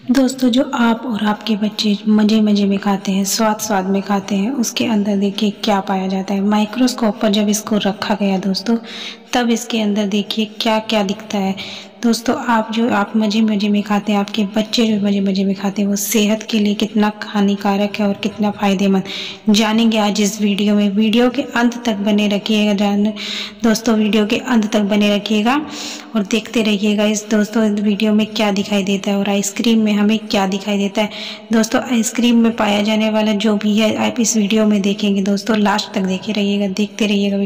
दोस्तों, जो आप और आपके बच्चे मज़े मज़े में खाते हैं, स्वाद स्वाद में खाते हैं, उसके अंदर देखिए क्या पाया जाता है। माइक्रोस्कोप पर जब इसको रखा गया दोस्तों, तब इसके अंदर देखिए क्या क्या दिखता है। दोस्तों, आप जो आप मज़े मज़े में खाते हैं, आपके बच्चे जो मज़े मज़े में खाते हैं, वो सेहत के लिए कितना हानिकारक है और कितना फ़ायदेमंद। जानेंगे आज इस वीडियो में। वीडियो के अंत तक बने रखिएगा, जान दोस्तों, वीडियो के अंत तक बने रखिएगा और देखते रहिएगा इस दोस्तों, इस वीडियो में क्या दिखाई देता है और आइसक्रीम में हमें क्या दिखाई देता है। दोस्तों, आइसक्रीम में पाया जाने वाला जो भी है, आप इस वीडियो में देखेंगे। दोस्तों, लास्ट तक देखे रहिएगा, देखते रहिएगा